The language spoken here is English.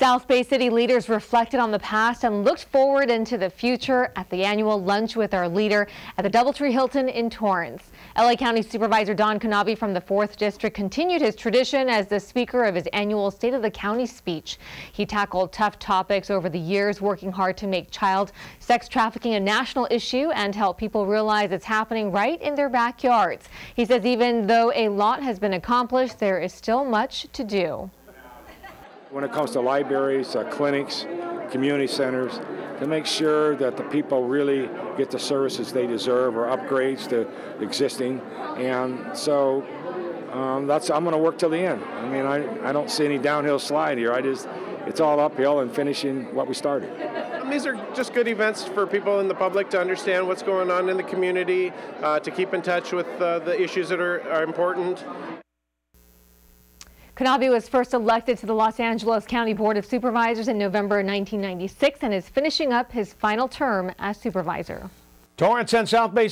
South Bay City leaders reflected on the past and looked forward into the future at the annual lunch with our leader at the Doubletree Hilton in Torrance. LA County Supervisor Don Knabe from the 4th District continued his tradition as the speaker of his annual State of the County speech. He tackled tough topics over the years, working hard to make child sex trafficking a national issue and help people realize it's happening right in their backyards. He says even though a lot has been accomplished, there is still much to do when it comes to libraries, uh, clinics, community centers, to make sure that the people really get the services they deserve or upgrades to existing. And so um, that's I'm going to work till the end. I mean, I, I don't see any downhill slide here. I just it's all uphill and finishing what we started. These are just good events for people in the public to understand what's going on in the community, uh, to keep in touch with uh, the issues that are, are important. Knabe was first elected to the Los Angeles County Board of Supervisors in November 1996 and is finishing up his final term as supervisor. Torrance and South City.